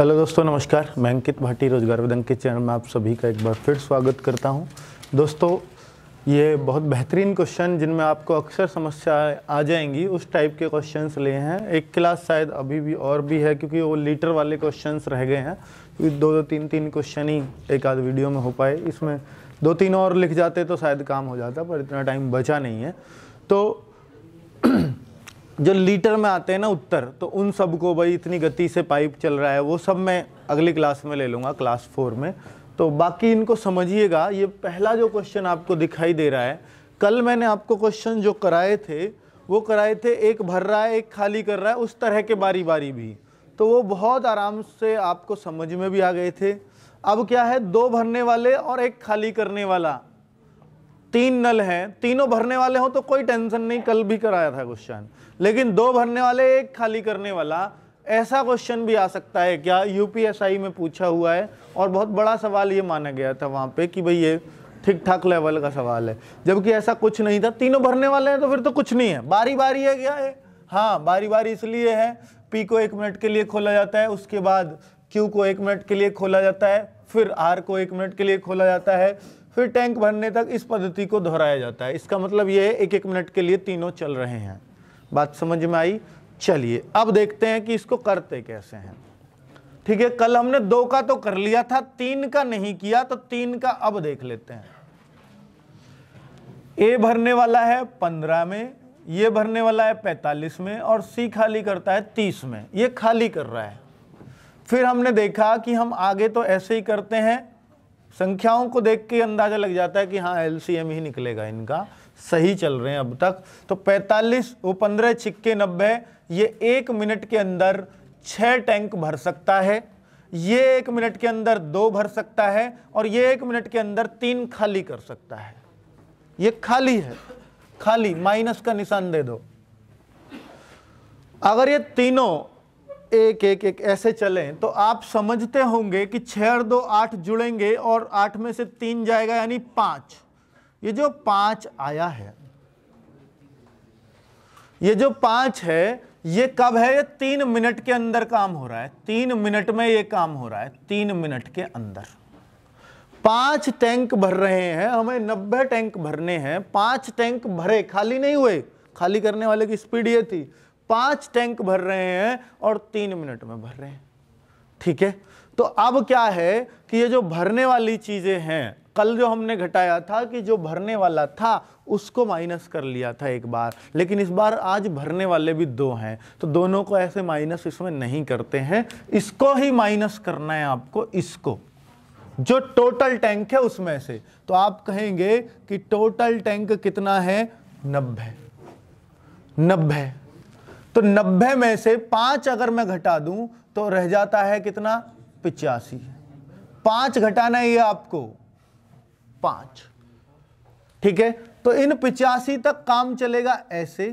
Hello दोस्तों, नमस्कार। मैं अंकित भाटी, रोज़गार विदंग के चैनल में आप सभी का एक बार फिर स्वागत करता हूँ। दोस्तों, ये बहुत बेहतरीन क्वेश्चन जिनमें आपको अक्सर समस्या आ जाएँगी, उस टाइप के क्वेश्चंस लिए हैं। एक क्लास शायद अभी भी और भी है, क्योंकि वो लीटर वाले क्वेश्चंस रह गए हैं। दो दो तीन तीन क्वेश्चन ही एक आध वीडियो में हो पाए। इसमें दो तीन और लिख जाते तो शायद काम हो जाता, पर इतना टाइम बचा नहीं है। तो जो लीटर में आते हैं ना उत्तर तो उन सबको भाई इतनी गति से पाइप चल रहा है, वो सब मैं अगली क्लास में ले लूँगा, क्लास फोर में। तो बाकी इनको समझिएगा, ये पहला जो क्वेश्चन आपको दिखाई दे रहा है, कल मैंने आपको क्वेश्चन जो कराए थे, वो कराए थे, एक भर रहा है, एक खाली कर रहा है, उस तरह के बारी बारी भी। तो वो बहुत आराम से आपको समझ में भी आ गए थे। अब क्या है, दो भरने वाले और एक खाली करने वाला। तीन नल हैं। तीनों भरने वाले हो तो कोई टेंशन नहीं, कल भी कराया था क्वेश्चन लेकिन दो भरने वाले, एक खाली करने वाला, ऐसा क्वेश्चन भी आ सकता है क्या? यूपीएसआई में पूछा हुआ है और बहुत बड़ा सवाल ये माना गया था वहाँ पे कि भाई ये ठीक ठाक लेवल का सवाल है। जबकि ऐसा कुछ नहीं था। तीनों भरने वाले हैं तो फिर तो कुछ नहीं है। बारी बारी है क्या है हाँ बारी बारी इसलिए है। पी को एक मिनट के लिए खोला जाता है, उसके बाद क्यू को एक मिनट के लिए खोला जाता है, फिर आर को एक मिनट के लिए खोला जाता है। फिर टैंक भरने तक इस पद्धति को दोहराया जाता है। इसका मतलब ये है एक एक मिनट के लिए तीनों चल रहे हैं। बात समझ में आई? चलिए, अब देखते हैं कि इसको करते कैसे हैं। ठीक है, कल हमने दो का तो कर लिया था, तीन का नहीं किया तो तीन का अब देख लेते हैं। ए भरने वाला है पंद्रह में, ये भरने वाला है पैतालीस में, और सी खाली करता है तीस में। ये खाली कर रहा है। फिर हमने देखा कि हम आगे तो ऐसे ही करते हैं संख्याओं को देख के अंदाज़ा लग जाता है कि हाँ एलसीएम ही निकलेगा इनका। सही चल रहे हैं अब तक। तो 45 वो 15 छिक्के, नब्बे, ये एक मिनट के अंदर छह टैंक भर सकता है। ये एक मिनट के अंदर दो भर सकता है और ये एक मिनट के अंदर तीन खाली कर सकता है। ये खाली है। खाली, माइनस का निशान दे दो। अगर ये तीनों एक एक एक, ऐसे चलें तो आप समझते होंगे कि छह और दो आठ जुड़ेंगे और आठ में से तीन जाएगा, यानी पाँच। ये जो पाँच आया है, ये जो पाँच है, ये कब है? ये तीन मिनट के अंदर काम हो रहा है। तीन मिनट में ये काम हो रहा है, तीन मिनट के अंदर। पाँच टैंक भर रहे हैं, हमें नब्बे टैंक भरने हैं, पाँच टैंक भरे, खाली नहीं हुए। खाली करने वाले की स्पीड ये थी पाँच टैंक भर रहे हैं और तीन मिनट में भर रहे हैं। ठीक है? तो अब क्या है कि ये जो भरने वाली चीज़ें हैं, कल जो हमने घटाया था कि जो भरने वाला था, उसको माइनस कर लिया था एक बार। लेकिन इस बार आज भरने वाले भी दो हैं तो दोनों को ऐसे माइनस इसमें नहीं करते हैं। इसको ही माइनस करना है आपको, इसको। जो टोटल टैंक है उसमें से। तो आप कहेंगे कि टोटल टैंक कितना है? नब्बे। नब्बे। तो नब्बे में से पाँच अगर मैं घटा दूँ तो रह जाता है कितना? पिचासी। पाँच घटाना है आपको। पाँच। ठीक है? तो इन पिचासी तक काम चलेगा ऐसे।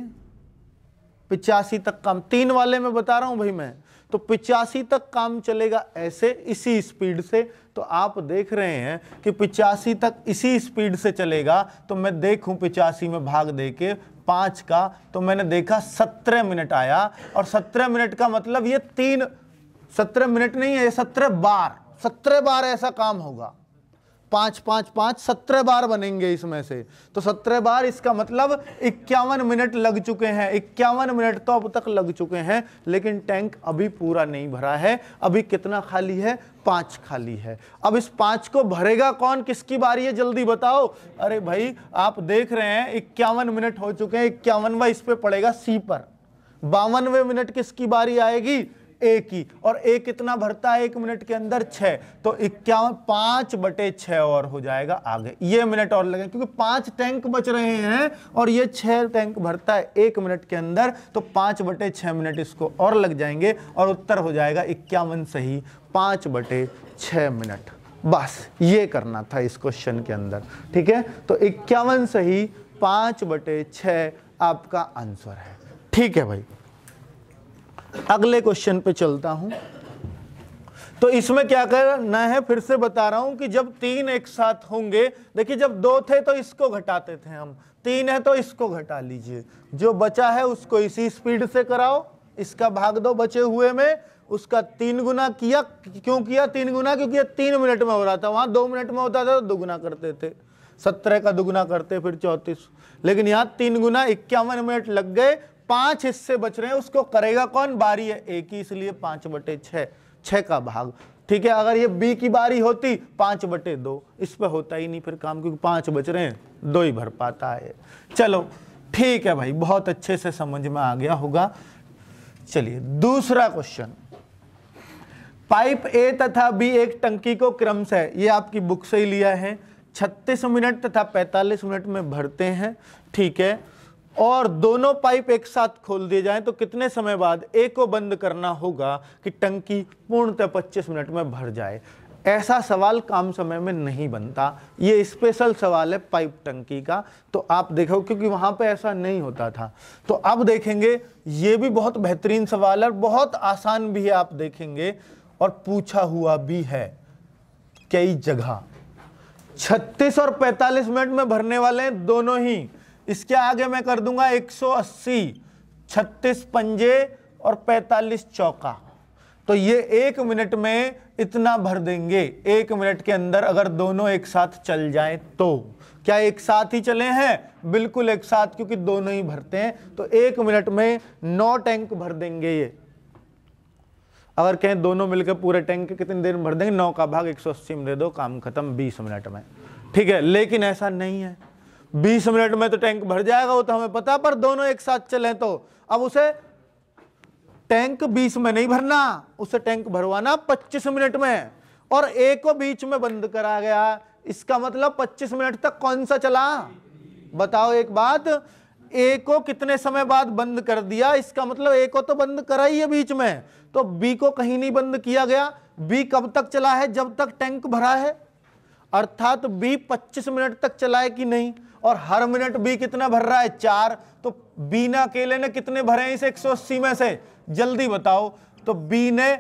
पिचासी तक काम। तीन वाले में बता रहा हूँ भाई मैं। तो पिचासी तक काम चलेगा ऐसे, इसी स्पीड से। तो आप देख रहे हैं कि पिचासी तक इसी स्पीड से चलेगा। तो मैं देखूँ पिचासी में भाग दे के पाँच का तो मैंने देखा सत्रह मिनट आया, और सत्रह मिनट का मतलब ये तीन, सत्रह मिनट नहीं है, ये सत्रह बार सत्रह बार ऐसा काम होगा। पाँच पाँच पाँच सत्रह बार बनेंगे इसमें से। तो सत्रह बार इसका मतलब इक्यावन मिनट लग चुके हैं। इक्यावन मिनट तो अब तक लग चुके हैं, लेकिन टैंक अभी पूरा नहीं भरा है। अभी कितना खाली है? पाँच खाली है। अब इस पाँच को भरेगा कौन? किसकी बारी है? जल्दी बताओ। अरे भाई, आप देख रहे हैं, इक्यावन मिनट हो चुके हैं। इक्यावनवा इस पर पड़ेगा सी पर। बावनवे मिनट किसकी बारी आएगी? ए की, और ए कितना भरता है एक मिनट के अंदर? छह। तो इक्यावन, पाँच बटे छह और हो जाएगा आगे। ये मिनट और लगे, क्योंकि पाँच टैंक बच रहे हैं, और ये छह टैंक भरता है एक मिनट के अंदर तो पाँच बटे छह मिनट इसको और लग जाएँगे, और उत्तर हो जाएगा इक्यावन सही, पाँच बटे छह मिनट। बस, ये करना था इस क्वेश्चन के अंदर, ठीक है? तो इक्यावन सही, पाँच बटे छह आपका आंसर है। ठीक है भाई। अगले क्वेश्चन पे चलता हूँ। तो इसमें क्या करना है? फिर से बता रहा हूँ कि जब तीन एक साथ होंगे, देखिए जब दो थे तो इसको घटाते थे हम। तीन है तो इसको घटा लीजिए। जो बचा है उसको इसी स्पीड से कराओ। इसका भाग दो बचे हुए में। उसका तीन गुना किया, क्यों किया? तीन गुना क्योंकि तीन मिनट में हो रहा था। वहाँ दो मिनट में होता था तो दुगुना करते थे। सत्रह का दुगुना करते, फिर चौतीस। लेकिन यहाँ तीन गुना इक्यावन मिनट लग गए। पाँच हिस्से बच रहे हैं, उसको करेगा कौन? बारी है। एक ही इसलिए पाँच बटे छ का भाग। ठीक है, अगर ये बी की बारी होती, पाँच बटे दो। इस पर होता ही नहीं फिर काम, क्योंकि पाँच बच रहे हैं, दो ही भर पाता है। चलो, ठीक है भाई, बहुत अच्छे से समझ में आ गया होगा। चलिए, दूसरा क्वेश्चन पाइप ए तथा बी एक टंकी को क्रम से, ये आपकी बुक से ही लिया है। 36 मिनट तथा 45 मिनट में भरते हैं। ठीक है और दोनों पाइप एक साथ खोल दिए जाएँ तो कितने समय बाद ए को बंद करना होगा कि टंकी पूर्णतः 25 मिनट में भर जाए? ऐसा सवाल काम समय में नहीं बनता। ये स्पेशल सवाल है पाइप टंकी का। तो आप देखो, क्योंकि वहाँ पे ऐसा नहीं होता था। तो अब देखेंगे, ये भी बहुत बेहतरीन सवाल है बहुत आसान भी है, आप देखेंगे। और पूछा हुआ भी है, कई जगह। 36 और 45 मिनट में भरने वाले हैं दोनों ही। इसके आगे मैं कर दूँगा 180 36 पंजे और 45 चौका। तो ये एक मिनट में इतना भर देंगे। एक मिनट के अंदर अगर दोनों एक साथ चल जाए तो। क्या एक साथ ही चले हैं? बिल्कुल एक साथ, क्योंकि दोनों ही भरते हैं। तो एक मिनट में नौ टैंक भर देंगे ये। अगर कहें दोनों मिलकर पूरे टैंक कितनी देर में भर देंगे? नौ का भाग 180 में दे दो, काम खत्म 20 मिनट में। ठीक है, लेकिन ऐसा नहीं है। 20 मिनट में तो टैंक भर जाएगा, वो तो हमें पता, पर दोनों एक साथ चले तो। अब उसे टैंक 20 में नहीं भरना, उसे टैंक भरवाना 25 मिनट में। और एक को बीच में बंद करा गया। इसका मतलब 25 मिनट तक कौन सा चला? बताओ एक बात ए को कितने समय बाद बंद कर दिया? इसका मतलब ए को तो बंद करा ही है बीच में। तो बी को कहीं नहीं बंद किया गया। बी कब तक चला है? जब तक टैंक भरा है। अर्थात बी 25 मिनट तक चला है कि नहीं? और हर मिनट बी कितना भर रहा है? चार। तो बी ने अकेले ने कितने भरे हैं इस 180 में से? जल्दी बताओ। तो बी ने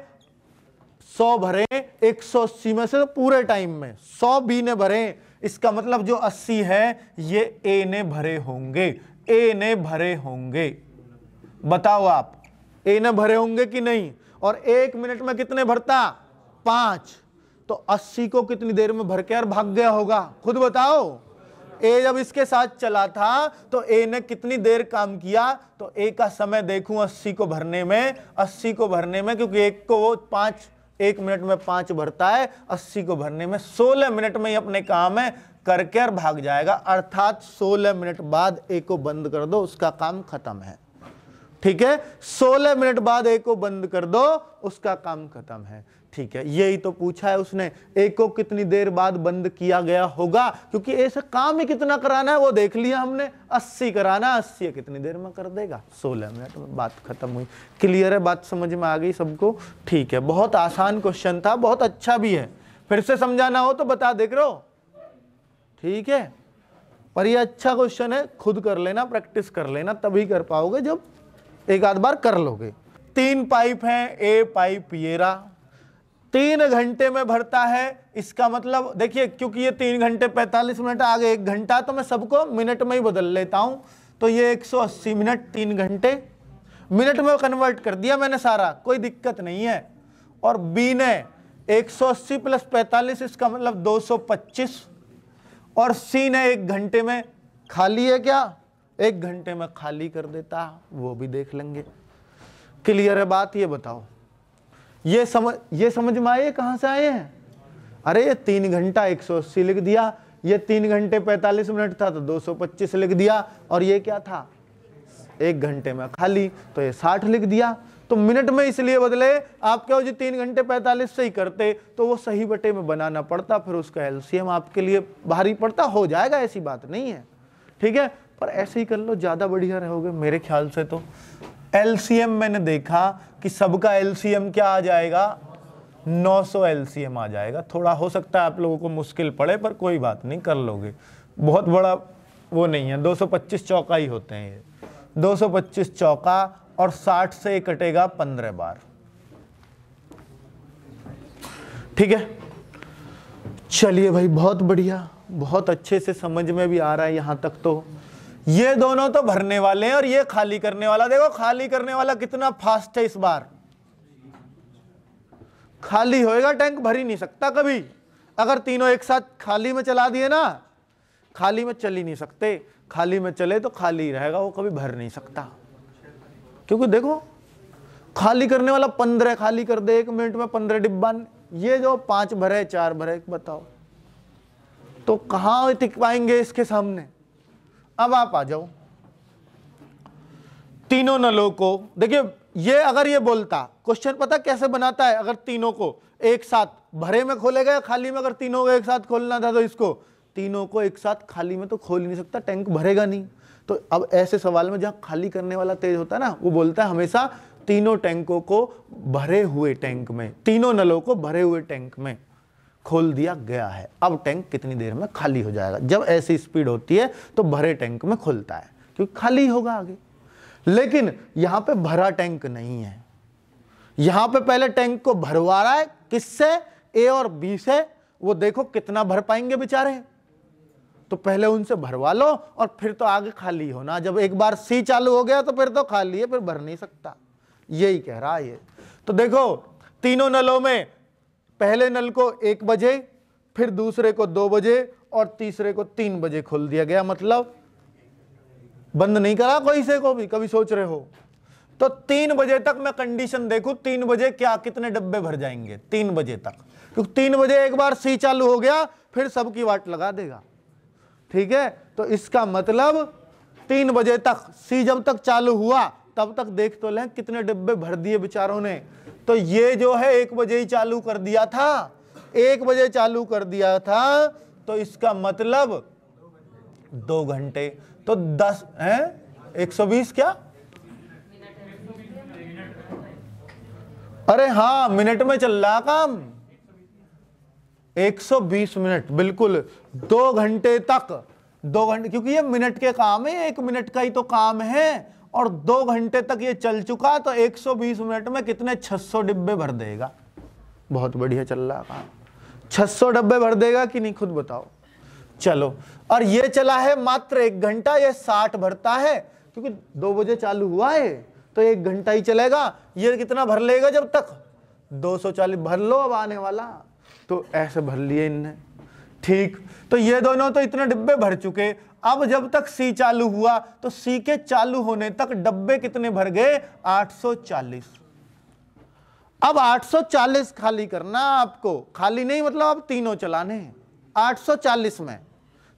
100 भरे 180 में से तो पूरे टाइम में। 100 बी ने भरे, इसका मतलब जो 80 है, ये ए ने भरे होंगे। ए ने भरे होंगे। बताओ आप, ए ने भरे होंगे कि नहीं? और एक मिनट में कितने भरता? पाँच। तो 80 को कितनी देर में भर के यार भाग गया होगा? खुद बताओ। ए जब इसके साथ चला था तो ए ने कितनी देर काम किया? तो ए का समय देखूँ 80 को भरने में 80 को भरने में, क्योंकि एक को वो पाँच, एक मिनट में पाँच भरता है 80 को भरने में 16 मिनट में ही अपने काम है, करके और भाग जाएगा। अर्थात 16 मिनट बाद ए को बंद कर दो, उसका काम खत्म है। ठीक है? 16 मिनट बाद ए को बंद कर दो, उसका काम खत्म है। ठीक है, यही तो पूछा है उसने, एक को कितनी देर बाद बंद किया गया होगा? क्योंकि ऐसा काम ही कितना कराना है, वो देख लिया हमने 80 कराना 80 कितनी देर में कर देगा? 16 मिनट में बात खत्म हुई। क्लियर है? बात समझ में आ गई सबको? ठीक है, बहुत आसान क्वेश्चन था, बहुत अच्छा भी है। फिर से समझाना हो तो बता देख रो ठीक है? पर यह अच्छा क्वेश्चन है, खुद कर लेना प्रैक्टिस कर लेना, तभी कर पाओगे जब एक आध बार कर लोगे। तीन पाइप हैं, ए पाइप ये रहा तीन घंटे में भरता है, इसका मतलब देखिए, क्योंकि ये तीन घंटे पैंतालीस मिनट आगे एक घंटा तो मैं सबको मिनट में ही बदल लेता हूँ। तो ये 180 मिनट तीन घंटे, मिनट में कन्वर्ट कर दिया मैंने सारा, कोई दिक्कत नहीं है। और बी ने 180 प्लस 45 इसका मतलब 225 और सी ने एक घंटे में खाली है क्या? एक घंटे में खाली कर देता, वो भी देख लेंगे। क्लियर है बात? ये बताओ। ये समझ ये समझ में आए कहाँ से आए हैं? अरे, ये तीन घंटा एक सौ अस्सी लिख दिया, ये तीन घंटे पैंतालीस मिनट था तो दो सौ पच्चीस लिख दिया, और ये क्या था? एक घंटे में खाली तो ये साठ लिख दिया। तो मिनट में इसलिए बदले, आप क्या हो जी तीन घंटे पैंतालीस से ही करते तो वो सही बटे में बनाना पड़ता, फिर उसका एलसीएम आपके लिए भारी पड़ता, हो जाएगा, ऐसी बात नहीं है। ठीक है? पर ऐसे ही कर लो, ज़्यादा बढ़िया रहोगे, मेरे ख्याल से तो। एलसीएम मैंने देखा कि सबका एलसीएम क्या आ जाएगा? 900 एलसीएम आ जाएगा। थोड़ा हो सकता है आप लोगों को मुश्किल पड़े, पर कोई बात नहीं, कर लोगे। बहुत बड़ा वो नहीं है। 225 चौका ही होते हैं ये। 225 चौका और 60 से कटेगा 15 बार। ठीक है? चलिए भाई, बहुत बढ़िया। बहुत अच्छे से समझ में भी आ रहा है यहाँ तक तो। ये दोनों तो भरने वाले हैं और ये खाली करने वाला, देखो खाली करने वाला कितना फास्ट है इस बार। खाली होएगा टैंक भर ही नहीं सकता कभी। अगर तीनों एक साथ खाली में चला दिए ना, खाली में चल ही नहीं सकते। खाली में चले तो खाली रहेगा, वो कभी भर नहीं सकता। क्योंकि देखो, खाली करने वाला पंद्रह खाली कर दे, एक मिनट में पंद्रह डिब्बा। ये जो पाँच भरे, चार भरे बताओ। तो कहाँ टिक पाएँगे इसके सामने? अब आप आ जाओ। तीनों नलों को, देखिए, ये अगर ये बोलता, क्वेश्चन पता कैसे बनाता है अगर तीनों को एक साथ भरे में खोलेगा या खाली में? अगर तीनों को एक साथ खोलना था तो इसको, तीनों को एक साथ खाली में तो खोल नहीं सकता, टैंक भरेगा नहीं। तो अब ऐसे सवाल में जहाँ खाली करने वाला तेज होता है ना, वो बोलता है हमेशा तीनों टैंकों को भरे हुए टैंक में, तीनों नलों को भरे हुए टैंक में। खोल दिया गया है। अब टैंक कितनी देर में खाली हो जाएगा? जब ऐसी स्पीड होती है तो भरे टैंक में खुलता है, क्योंकि खाली होगा आगे। लेकिन यहाँ पे भरा टैंक नहीं है। यहाँ पे पहले टैंक को भरवा रहा है, किससे? ए और बी से। वो देखो कितना भर पाएँगे बेचारे। तो पहले उनसे भरवा लो और फिर तो आगे खाली होना। जब एक बार सी चालू हो गया तो फिर तो खाली है, फिर भर नहीं सकता। यही कह रहा है तो देखो, तीनों नलों में पहले नल को एक बजे, फिर दूसरे को दो बजे और तीसरे को तीन बजे खोल दिया गया। मतलब बंद नहीं करा कोई से को भी, कभी सोच रहे हो? तो तीन बजे तक मैं कंडीशन देखू, तीन बजे क्या कितने डब्बे भर जाएँगे? तीन बजे तक। क्योंकि तीन बजे एक बार सी चालू हो गया, फिर सबकी वाट लगा देगा। ठीक है? तो इसका मतलब तीन बजे तक सी जब तक चालू हुआ, तब तक देख तो लें कितने डिब्बे भर दिए बेचारों ने। तो ये जो है एक बजे ही चालू कर दिया था, एक बजे चालू कर दिया था तो इसका मतलब दो घंटे। तो दस, है? एक सौ बीस क्या? अरे हाँ मिनट में चल रहा काम। 120 मिनट, बिल्कुल। दो घंटे तक, दो घंटे, क्योंकि ये मिनट के काम है, एक मिनट का ही तो काम है। और दो घंटे तक ये चल चुका तो 120 मिनट में कितने 600 डिब्बे भर देगा। बहुत बढ़िया चल रहा काम। 600 डब्बे भर देगा कि नहीं खुद बताओ? चलो, और ये चला है मात्र एक घंटा, ये 60 भरता है, क्योंकि दो बजे चालू हुआ है तो एक घंटा ही चलेगा। ये कितना भर लेगा जब तक? 240 भर लो अब आने वाला। तो ऐसे भर लिए इनने। ठीक। तो ये दोनों तो इतने डिब्बे भर चुके। अब जब तक सी चालू हुआ तो सी के चालू होने तक डब्बे कितने भर गए? 840 अब 840 खाली करना आपको। खाली नहीं मतलब अब तीनों चलाने हैं। 840 में।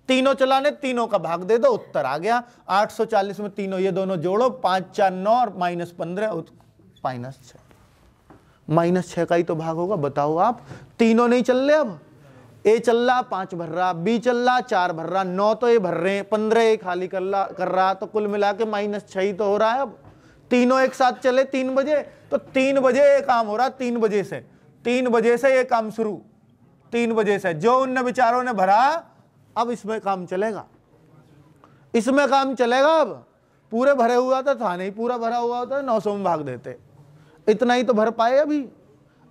तीनों चलाने, तीनों का भाग दे दो, उत्तर आ गया। 840 में तीनों ये दोनों जोड़ो, पाँच, चार, नौ और माइनस पंद्रह माइनस छ माइनस छ का ही तो भाग होगा, बताओ आप। तीनों नहीं चल रहे अब। ए चल रहा पाँच भर रहा बी चल रहा चार भर रहा नौ तो ये भर रहे हैं पंद्रह ए खाली कर रहा कर रहा तो कुल मिला के माइनस छ ही तो हो रहा है अब। तीनों एक साथ चले, तीन बजे तो तीन बजे ये काम हो रहा, तीन बजे से। तीन बजे से ये काम शुरू। तीन बजे से, जो उन विचारों ने भरा, अब इसमें काम चलेगा। इसमें काम चलेगा अब। पूरे भरे हुआ तो था नहीं पूरा भरा हुआ होता, नौ सौ में भाग देते। इतना ही तो भर पाए अभी।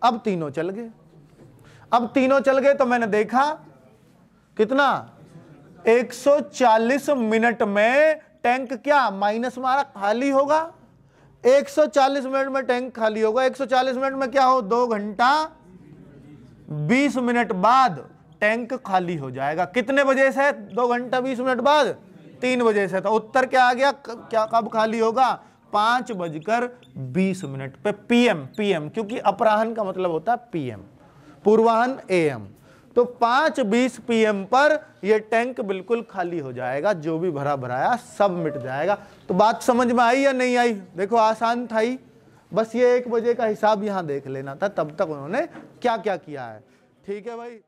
अब तीनों चल गए। अब तीनों चल गए तो मैंने देखा कितना? 140 मिनट में टैंक क्या माइनस मारा खाली होगा? 140 मिनट में टैंक खाली होगा। 140 मिनट में क्या हो? दो घंटा 20 मिनट बाद टैंक खाली हो जाएगा। कितने बजे से? दो घंटा 20 मिनट बाद। तीन बजे से। तो उत्तर क्या आ गया? क्या कब खाली होगा? पाँच बजकर बीस मिनट पे पीएम पीएम क्योंकि अपराहन का मतलब होता है पीएम पूर्वाहन एएम तो पाँच बीस पीएम पर यह टैंक बिल्कुल खाली हो जाएगा, जो भी भरा भराया सब मिट जाएगा। तो बात समझ में आई या नहीं आई? देखो, आसान था ही। बस ये एक बजे का हिसाब यहाँ देख लेना था, तब तक उन्होंने क्या क्या किया है। ठीक है भाई?